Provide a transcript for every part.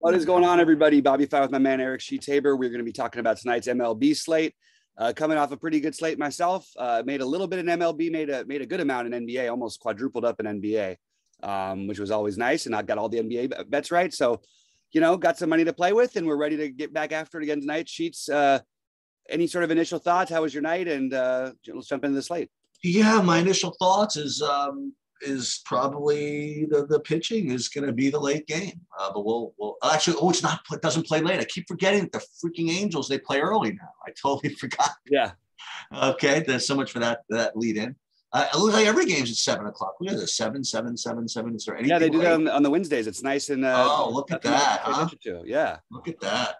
What is going on, everybody? BobbyFi with my man Eric Sheetaber. We're going to be talking about tonight's MLB slate. Uh, coming off a pretty good slate myself, uh, made a little bit in MLB, made a made a good amount in NBA, almost quadrupled up in NBA, um, which was always nice. And I got all the NBA bets right, so you know, got some money to play with, and we're ready to get back after it again tonight. Sheets, uh, any sort of initial thoughts? How was your night? And uh, let's jump into the slate. Yeah, my initial thoughts is um, is probably the, the pitching is going to be the late game. Uh, but we'll, we'll actually, oh, it's not, it doesn't play late. I keep forgetting the freaking Angels, they play early now. I totally forgot. Yeah. Okay. There's so much for that, that lead in. Uh, it looks like every game's at seven o'clock. Look at this seven, seven, seven, seven. Is there anything? Yeah, they do late? that on, on, the Wednesdays. It's nice and. Uh, oh, look at that! Huh? Yeah. Look at that.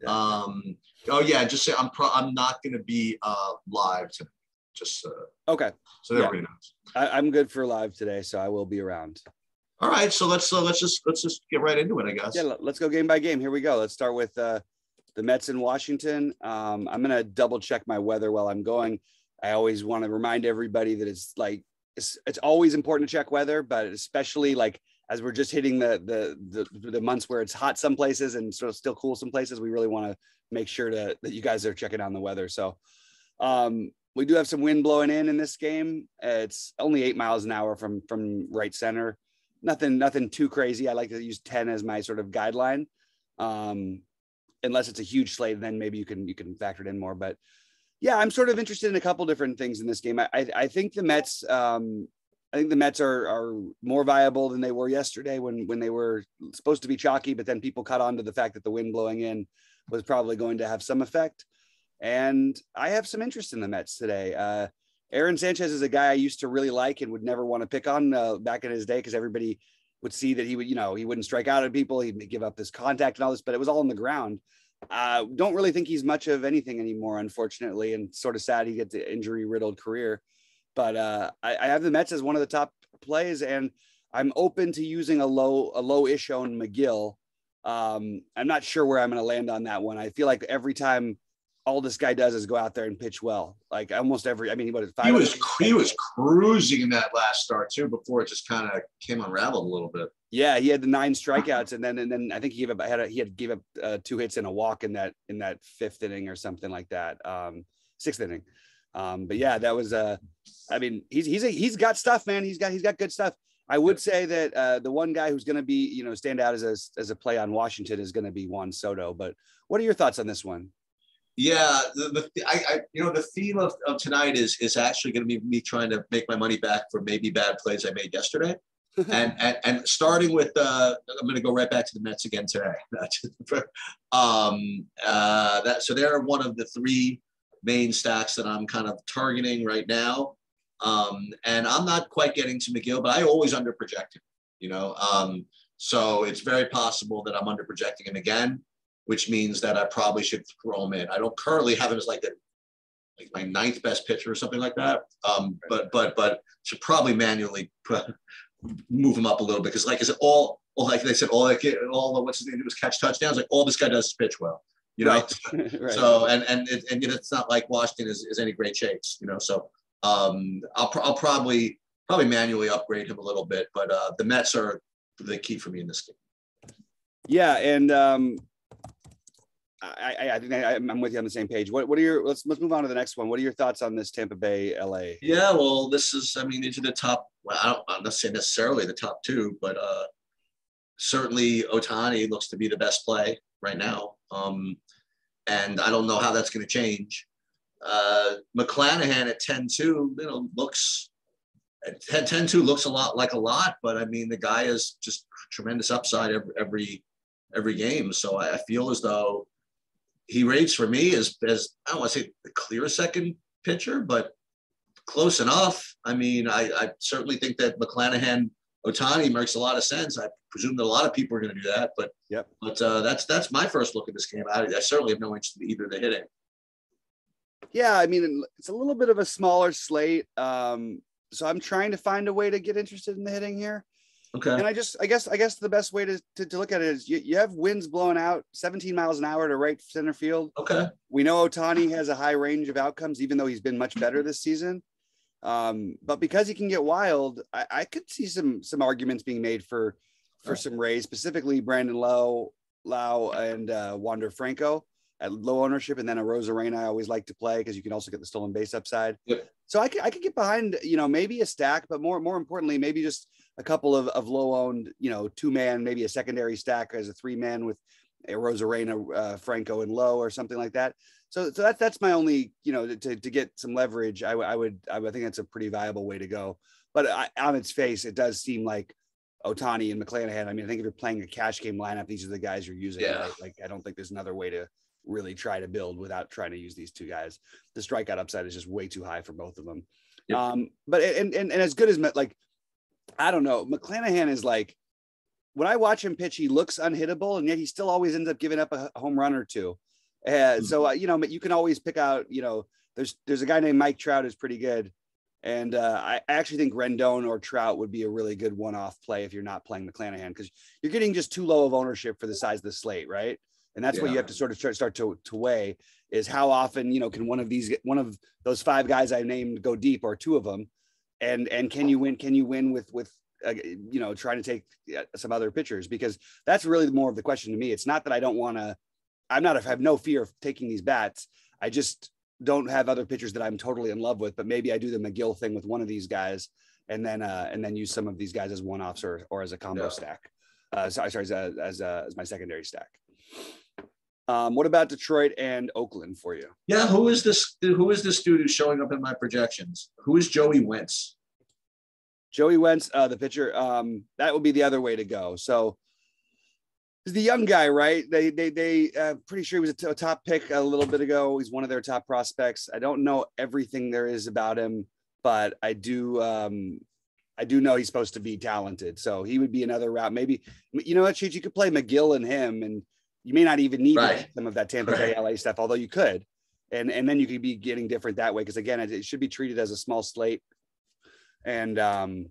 Yeah. Um. Oh yeah. Just say I'm. Pro- I'm not going to be uh live tonight. Just uh, okay. So everybody yeah. I, am good for live today, so I will be around. All right, so let's uh, let's just let's just get right into it, I guess. Yeah, let's go game by game. Here we go. Let's start with uh, the Mets in Washington. Um, I'm gonna double check my weather while I'm going. I always want to remind everybody that it's like it's, it's always important to check weather, but especially like as we're just hitting the, the the the months where it's hot some places and sort of still cool some places, we really want to make sure to, that you guys are checking on the weather. So um, we do have some wind blowing in in this game. It's only eight miles an hour from from right center. Nothing, nothing too crazy. I like to use ten as my sort of guideline, um, unless it's a huge slate. Then maybe you can you can factor it in more. But yeah, I'm sort of interested in a couple different things in this game. I I, I think the Mets. Um, I think the Mets are are more viable than they were yesterday when when they were supposed to be chalky, but then people caught on to the fact that the wind blowing in was probably going to have some effect. And I have some interest in the Mets today. Uh, Aaron Sanchez is a guy I used to really like and would never want to pick on uh, back in his day because everybody would see that he would, you know, he wouldn't strike out at people. He'd give up his contact and all this, but it was all on the ground. Uh, don't really think he's much of anything anymore, unfortunately, and sort of sad he gets the injury riddled career. But uh, I, I, have the Mets as one of the top plays, and I'm open to using a low a low ish on Megill. Um, I'm not sure where I'm going to land on that one. I feel like every time all this guy does is go out there and pitch well. Like almost every, I mean, he was five. He was he was cruising in that last start too before it just kind of came unraveled a little bit. Yeah, he had the nine strikeouts, and then and then I think he gave up had a, he had gave up uh, two hits and a walk in that in that fifth inning or something like that, um, sixth inning. Um, but yeah, that was uh, I mean, he's he's a, he's got stuff, man. He's got he's got good stuff. I would say that uh, the one guy who's going to be you know stand out as a as a play on Washington is going to be Juan Soto. But what are your thoughts on this one? Yeah, the, the I, I, you know the theme of, of tonight is is actually going to be me trying to make my money back for maybe bad plays I made yesterday, and, and and starting with uh, I'm going to go right back to the Mets again today. um, uh, that so they're one of the three main stacks that I'm kind of targeting right now, um, and I'm not quite getting to Megill but I always under project him. You know, um, so it's very possible that I'm under projecting him again which means that I probably should throw him in. I don't currently have him as like a like my ninth best pitcher or something like that. Um, but but but should probably manually move him up a little bit because like I said, all all like they said, all like all the what's his name do is catch touchdowns. Like all this guy does is pitch well, you know. Right. right. So and and it, and it's not like Washington is, is any great shakes, you know. So um, I'll I'll probably probably manually upgrade him a little bit, but uh, the Mets are the key for me in this game. Yeah, and um, I, I, I think I, am with you on the same page. What, what are your let's let's move on to the next one. What are your thoughts on this Tampa Bay LA? Yeah, well, this is I mean these are the top. Well, I don't, I'm not saying necessarily the top two, but uh, certainly Ohtani looks to be the best play right now. Um, and I don't know how that's going to change. Uh, McClanahan at 10-2, you know, looks at 10-2 looks a lot like a lot, but I mean the guy is just tremendous upside every every every game. So I feel as though he rates for me as as I don't want to say the clear second pitcher, but close enough. I mean, I, I certainly think that McClanahan Ohtani makes a lot of sense. I presume that a lot of people are going to do that, but yep. But uh, that's that's my first look at this game. I, I certainly have no interest in either the hitting. Yeah, I mean, it's a little bit of a smaller slate, um, so I'm trying to find a way to get interested in the hitting here. Okay. And I just, I guess, I guess the best way to, to, to, look at it is you, you have winds blowing out 17 miles an hour to right center field. Okay. We know Ohtani has a high range of outcomes, even though he's been much better this season. Um, but because he can get wild, I, I, could see some some arguments being made for for some Rays, specifically Brandon Lowe Lau and uh, Wander Franco at low ownership, and then a Rosa Arozarena I always like to play because you can also get the stolen base upside. Yep. So I could I could get behind you know maybe a stack, but more more importantly maybe just a couple of, of low owned you know two man maybe a secondary stack as a three man with a Arozarena, uh, Franco, and Lowe or something like that. So so that's that's my only you know to, to get some leverage. I, I would I would think that's a pretty viable way to go. But I, on its face, it does seem like Ohtani and McClanahan. I mean, I think if you're playing a cash game lineup, these are the guys you're using. Yeah. Right? Like, I don't think there's another way to really try to build without trying to use these two guys. The strikeout upside is just way too high for both of them. Yep. Um, but and, and and as good as like, I don't know, McClanahan is like when I watch him pitch, he looks unhittable, and yet he still always ends up giving up a home run or two. Uh, So uh, you know, you can always pick out. You know, there's there's a guy named Mike Trout who's pretty good, and uh, I actually think Rendon or Trout would be a really good one-off play if you're not playing McClanahan because you're getting just too low of ownership for the size of the slate, right? And that's what you have to sort of start, start to, to weigh is how often you know can one of these one of those five guys I named go deep or two of them, and and can you win? Can you win with with uh, you know trying to take uh, some other pitchers because that's really more of the question to me. It's not that I don't want to. I'm not. I have no fear of taking these bats. I just don't have other pitchers that I'm totally in love with. But maybe I do the Megill thing with one of these guys, and then uh, and then use some of these guys as one offs or or as a combo Yeah. stack. Uh, sorry, sorry, as as, as my secondary stack. Um, what about Detroit and Oakland for you? Yeah, who is this? Who is this dude who's showing up in my projections? Who is Joey Wentz? Joey Wentz, uh, the pitcher. Um, that would be the other way to go. So he's the young guy, right? They they they uh, pretty sure he was a, t- a top pick a little bit ago. He's one of their top prospects. I don't know everything there is about him, but I do um, I do know he's supposed to be talented. So he would be another route. Maybe you know what, Cheech, you could play Megill and him, and you may not even need Right. some of that Tampa Bay Right. LA stuff, although you could. And, and then you could be getting different that way because again it, it should be treated as a small slate. And um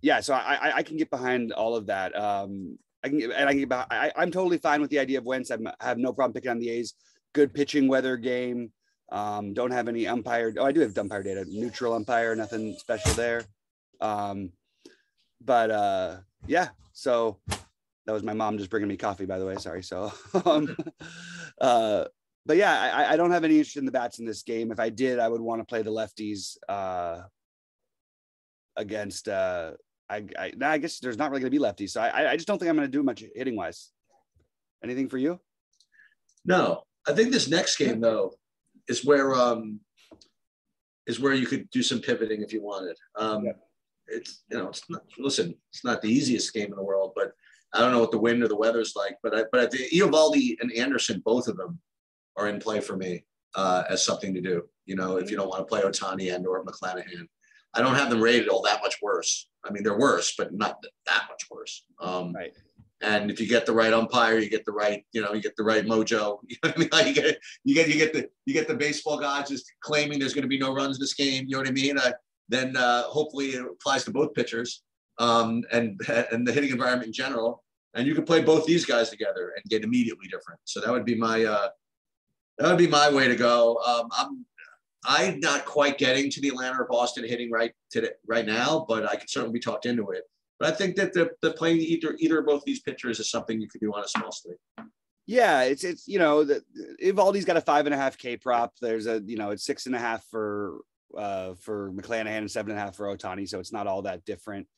yeah so I, I i can get behind all of that. Um i can and i can get behind, I, i'm totally fine with the idea of wentz. I'm, i have no problem picking on the a's. Good pitching weather game. Um don't have any umpire oh i do have umpire data. Neutral umpire nothing special there. Um but uh yeah so that was my mom just bringing me coffee by the way sorry so um uh but yeah I, I don't have any interest in the bats in this game if i did i would want to play the lefties uh against uh I I, I guess there's not really going to be lefties, so I I just don't think I'm going to do much hitting wise. Anything for you? No, I think this next game though is where um is where you could do some pivoting if you wanted. Um, Yeah. It's you know it's not, listen, it's not the easiest game in the world, but I don't know what the wind or the weather's like. But I, but I think Eovaldi and Anderson, both of them, are in play for me uh, as something to do. You know, if you don't want to play Ohtani and or McClanahan, I don't have them rated all that much worse. I mean, they're worse, but not that much worse. Um, Right. and if you get the right umpire, you get the right, you know, you get the right mojo. You know what I mean? Like you get, you get, you get the, you get the baseball guys just claiming there's going to be no runs this game. You know what I mean? Uh, then uh, hopefully it applies to both pitchers um, and and the hitting environment in general. And you can play both these guys together and get immediately different. So that would be my, uh, that would be my way to go. Um, I'm, I'm not quite getting to the Atlanta or Boston hitting right today, right now, but I could certainly be talked into it. But I think that the, the playing either either or both of these pitchers is something you could do on a small slate. Yeah, it's it's you know the Eovaldi's got a five and a half K prop. There's a you know it's six and a half for uh for McClanahan and seven and a half for Ohtani, so it's not all that different.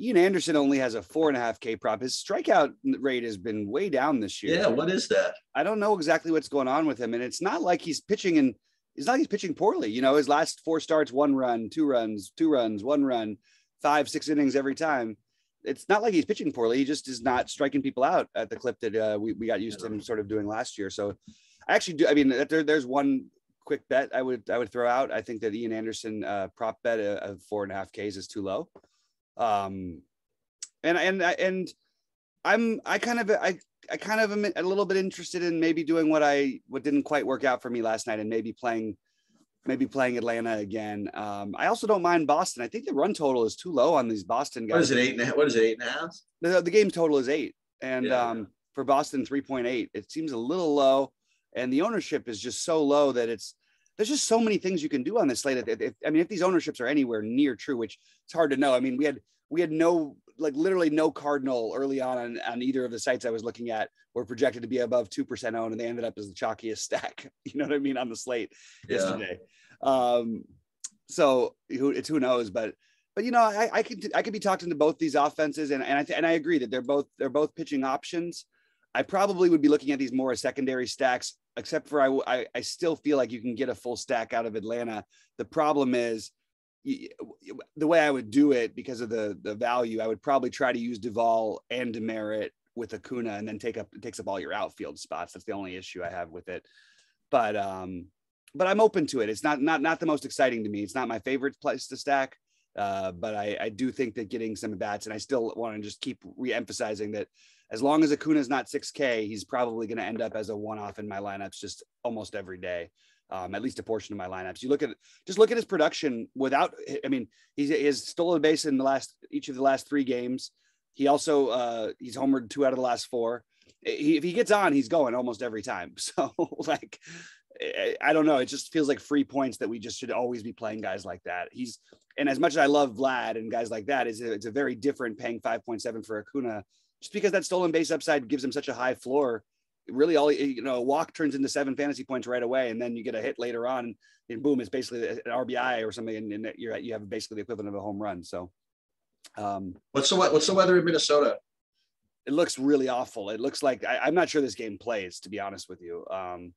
Ian Anderson only has a four and a half K prop. His strikeout rate has been way down this year. Yeah, what is that? I don't know exactly what's going on with him, and it's not like he's pitching and it's not like he's pitching poorly. You know, his last four starts, one run, two runs, two runs, one run, five, six innings every time. It's not like he's pitching poorly. He just is not striking people out at the clip that uh, we, we got used to him sort of doing last year. So I actually do. I mean, there, there's one quick bet I would I would throw out. I think that Ian Anderson uh, prop bet of of four and a half Ks is too low. Um, and and I and I'm I kind of I I kind of am a little bit interested in maybe doing what I what didn't quite work out for me last night and maybe playing maybe playing Atlanta again. Um, I also don't mind Boston. I think the run total is too low on these Boston guys. What is it? Eight and a half? What is it? Eight and a half? The, the game total is eight, and Yeah. um, for Boston, three point eight. It seems a little low, and the ownership is just so low that it's there's just so many things you can do on this slate. If, I mean, if these ownerships are anywhere near true, which it's hard to know. I mean, we had we had no like literally no cardinal early on, on on either of the sites I was looking at were projected to be above two percent owned, and they ended up as the chalkiest stack. You know what I mean on the slate Yeah. yesterday. Um, so who it's who knows, but but you know I I could I could be talking to both these offenses, and and I th- and I agree that they're both they're both pitching options. I probably would be looking at these more as secondary stacks, except for I, I, I still feel like you can get a full stack out of Atlanta. The problem is the way I would do it because of the the value. I would probably try to use Duvall and Demeritte with Acuna, and then take up it takes up all your outfield spots. That's the only issue I have with it. But um, but I'm open to it. It's not not not the most exciting to me. It's not my favorite place to stack. Uh, but I, I do think that getting some bats, and I still want to just keep re-emphasizing that as long as Acuna is not 6K, he's probably going to end up as a one-off in my lineups just almost every day. Um, at least a portion of my lineups. You look at just look at his production without. I mean, he's he has stolen a base in the last each of the last three games. He also uh, he's homered two out of the last four. He, if he gets on, he's going almost every time. So like, I- I don't know. It just feels like free points that we just should always be playing guys like that. He's and as much as I love Vlad and guys like that, is it's a very different paying 5.7 for Acuna just because that stolen base upside gives him such a high floor. Really, all you know, a walk turns into seven fantasy points right away, and then you get a hit later on, and boom, it's basically an RBI or something, and, and you're you have basically the equivalent of a home run. So, um, What's the what's the weather in Minnesota? it looks really awful. It looks like I, I'm not sure this game plays, to be honest with you. Um,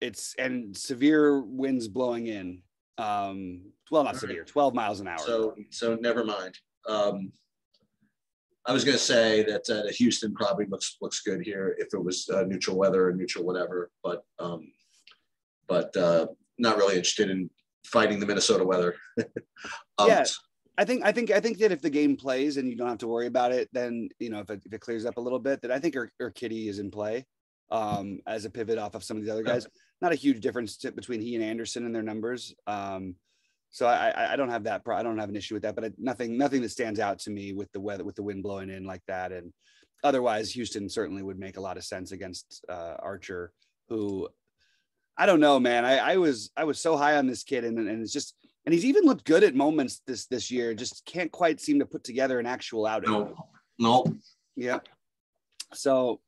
it's and severe winds blowing in. Um, well, not severe, 12 miles an hour. So so never mind. Um, I was going to say that uh, Houston probably looks looks good here if it was uh, neutral weather or neutral whatever, but um, but uh, not really interested in fighting the Minnesota weather. um, Yeah. I think I think I think that if the game plays and you don't have to worry about it, then you know if it, if it clears up a little bit, that I think Ur- Urquidy is in play um, as a pivot off of some of the other guys. Not a huge difference to, between he and Anderson in their numbers. Um, so I, I- I don't have that. I don't have an issue with that. But nothing nothing that stands out to me with the weather with the wind blowing in like that. And otherwise, Houston certainly would make a lot of sense against uh, Archer, who I don't know, man. I, I was I was so high on this kid, and and it's just and he's even looked good at moments this this year. Just can't quite seem to put together an actual outing. no, no. Yeah. So,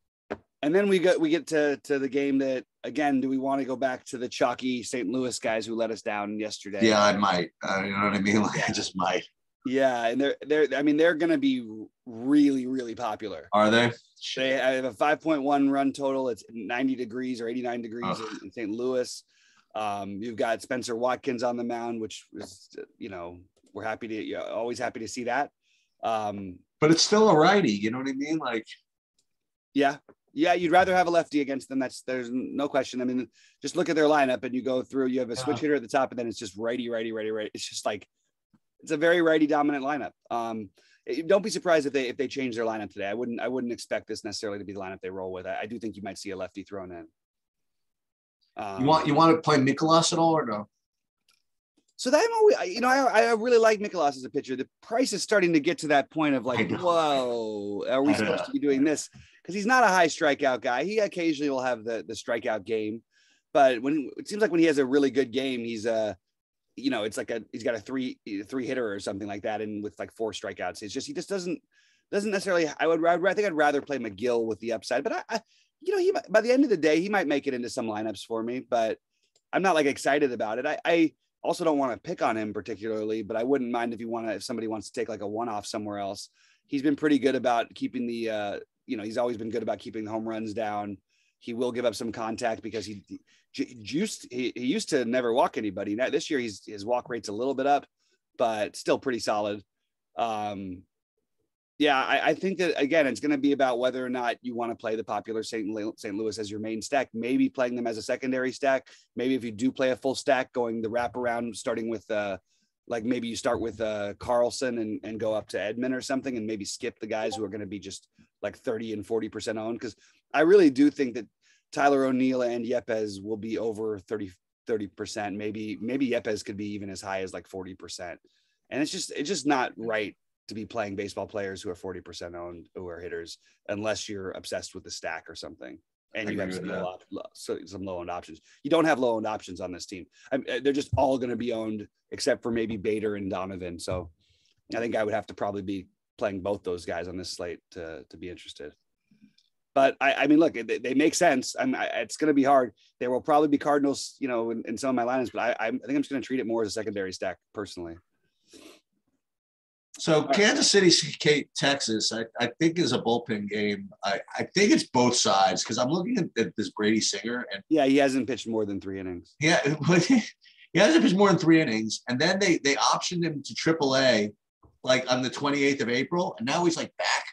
and then we get we get to to the game that again. Do we want to go back to the chalky St. Louis guys who let us down yesterday? Yeah, I might. Uh, you know what I mean? Like I Yeah. just might. Yeah, and they're they're. I mean, they're going to be really really popular. Are they? They have a 5.1 run total. It's 90 degrees or 89 degrees Ugh. in, in St. Louis. Um, you've got Spenser Watkins on the mound, which is, you know, we're happy to, you know, always happy to see that. Um, But it's still a righty. You know what I mean? Like yeah, yeah, you'd rather have a lefty against them. That's there's no question. I mean, just look at their lineup and you go through. You have a switch Yeah. hitter at the top, and then it's just righty, righty, righty, righty. It's just like it's a very righty dominant lineup. Um, don't be surprised if they if they change their lineup today. I wouldn't I wouldn't expect this necessarily to be the lineup they roll with. I, I do think you might see a lefty thrown in. Um, you want you want to play Mikolas at all or no? So that I'm always, you know, I, I really like Mikolas as a pitcher. The price is starting to get to that point of like, whoa, are we supposed to be doing this? Because he's not a high strikeout guy. He occasionally will have the the strikeout game, but when it seems like when he has a really good game, he's a, you know, it's like a he's got a three three hitter or something like that, and with like four strikeouts, it's just he just doesn't doesn't necessarily. I would I, think I'd rather play Megill with the upside, but I, I you know, he by the end of the day, he might make it into some lineups for me, but I'm not like excited about it. I, I also don't want to pick on him particularly, but I wouldn't mind if you want to, if somebody wants to take like a one off somewhere else. He's been pretty good about keeping the, uh, you know, he's always been good about keeping the home runs down. He will give up some contact because he, he used he, he used to never walk anybody. Now this year he's his walk rate's a little bit up, but still pretty solid. Um, yeah, I, I think that again, it's going to be about whether or not you want to play the popular St. St. Louis as your main stack. Maybe playing them as a secondary stack. Maybe if you do play a full stack, going the wraparound, starting with uh, like maybe you start with uh, Carlson and, and go up to Edman or something, and maybe skip the guys who are going to be just like 30 and 40 percent owned. Because I really do think that Tyler O'Neill and Yepez will be over 30 30 percent. Maybe maybe Yepez could be even as high as like 40 percent. And it's just it's just not right to be playing baseball players who are 40% owned who are hitters unless you're obsessed with the stack or something and I you have some low, op- some low owned options you don't have low owned options on this team I, uh, they're just all going to be owned except for maybe bader and donovan so i think i would have to probably be playing both those guys on this slate to to be interested. But I, I mean, look, they, they make sense. I'm, I, it's going to be hard. There will probably be Cardinals, you know, in, in some of my lineups, but I, I think I'm just going to treat it more as a secondary stack personally. So Kansas City, Kate, Texas, I, I think is a bullpen game. I, I think it's both sides because I'm looking at, at, this Brady Singer and yeah, he hasn't pitched more than three innings. Yeah, but he hasn't pitched more than three innings, and then they they optioned him to AAA like on the 28th of April, and now he's like back.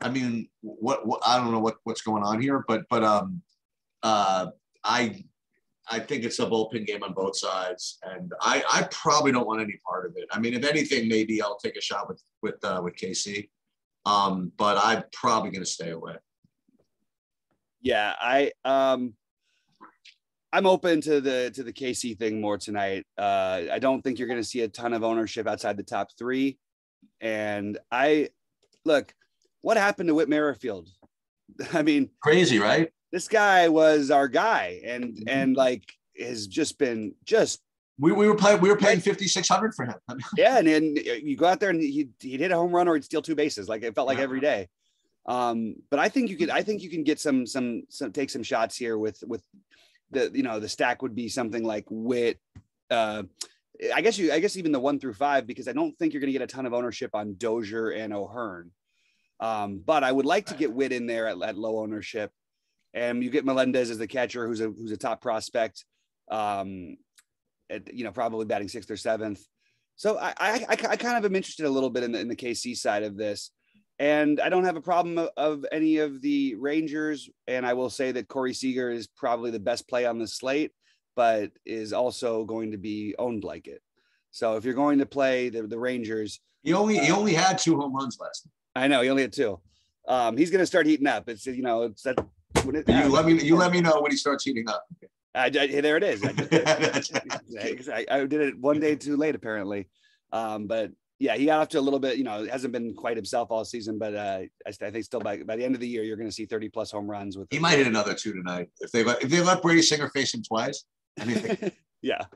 I mean, what, what I don't know what what's going on here, but but um uh I I think it's a bullpen game on both sides, and I, I probably don't want any part of it. I mean, if anything, maybe I'll take a shot with with uh, with KC, um, but I'm probably going to stay away. Yeah, I um, I'm open to the to the KC thing more tonight. Uh, I don't think you're going to see a ton of ownership outside the top three, and I look what happened to Whit Merrifield. I mean, crazy, right? this guy was our guy and mm-hmm. and like has just been just we, we were playing we were paying 5600 for him yeah and then you go out there and he he'd hit a home run or he'd steal two bases like it felt like every day um but i think you could i think you can get some some some take some shots here with with the you know the stack would be something like Whit uh i guess you i guess even the one through five because i don't think you're going to get a ton of ownership on dozier and o'hearn um but i would like to get Whit in there at, at low ownership and you get Melendez as the catcher, who's a who's a top prospect, um, at, you know, probably batting sixth or seventh. So I, I, I kind of am interested a little bit in the, in the KC side of this, and I don't have a problem of any of the Rangers. And I will say that Corey Seager is probably the best play on the slate, but is also going to be owned like it. So if you're going to play the, the Rangers, he only he uh, only had two home runs last night. I know he only had two. Um, he's going to start heating up. It's you know it's that when it, you let me you let me know when he starts heating up. I, I, there it is. I, just, I, I, did it one day too late apparently, um, but yeah, he got off to a little bit. You know, hasn't been quite himself all season, but uh, I, think still by by the end of the year, you're going to see 30 plus home runs. With he might hit another two tonight if they let if they let Brady Singer face him twice. Anything. yeah,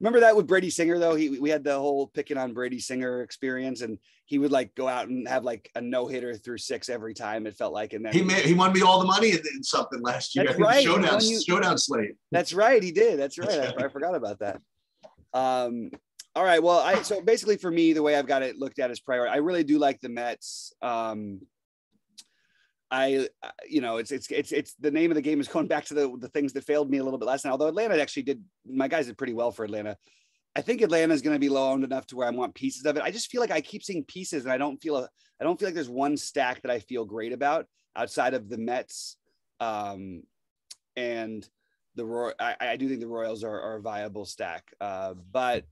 Remember that with Brady Singer though? He we had the whole picking on Brady Singer experience, and he would like go out and have like a no hitter through six every time. It felt like, and then he made, he won me all the money in, in something last year. That's right. Showdown you, showdown slate. That's right. He did. That's right. I, I forgot about that. Um. All right. Well, I so basically for me, the way I've got it looked at is priority, I really do like the Mets. Um, I, you know, it's it's it's it's the name of the game is going back to the the things that failed me a little bit last night. Although Atlanta actually did, my guys did pretty well for Atlanta. I think Atlanta is going to be low owned enough to where I want pieces of it. I just feel like I keep seeing pieces, and I don't feel a, I don't feel like there's one stack that I feel great about outside of the Mets, um, and the Roy. I, I do think the Royals are, are a viable stack, uh, but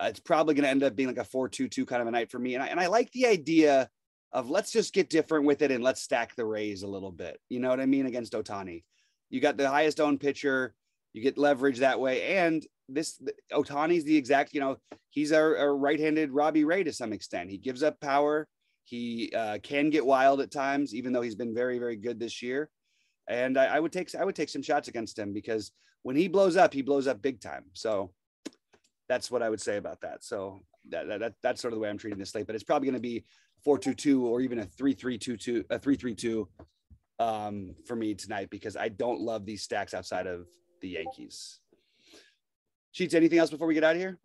it's probably going to end up being like a four-two-two kind of a night for me. And I, and I like the idea of let's just get different with it and let's stack the Rays a little bit. You know what I mean? Against Ohtani, you got the highest owned pitcher, you get leverage that way. And this Ohtani's the exact, you know, he's a, a right-handed Robbie Ray to some extent. He gives up power. He uh, can get wild at times, even though he's been very, very good this year. And I, I would take I would take some shots against him because when he blows up, he blows up big time. So that's what I would say about that. So that, that, that's sort of the way I'm treating this slate. But it's probably going to be four two two or even a three three two two a three three two um, for me tonight because I don't love these stacks outside of the Yankees. Sheets, anything else before we get out of here?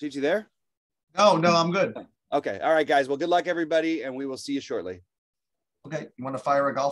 Sheets, you there? No, no, I'm good. Okay. All right, guys. Well, good luck, everybody, and we will see you shortly. Okay. You want to fire a golf?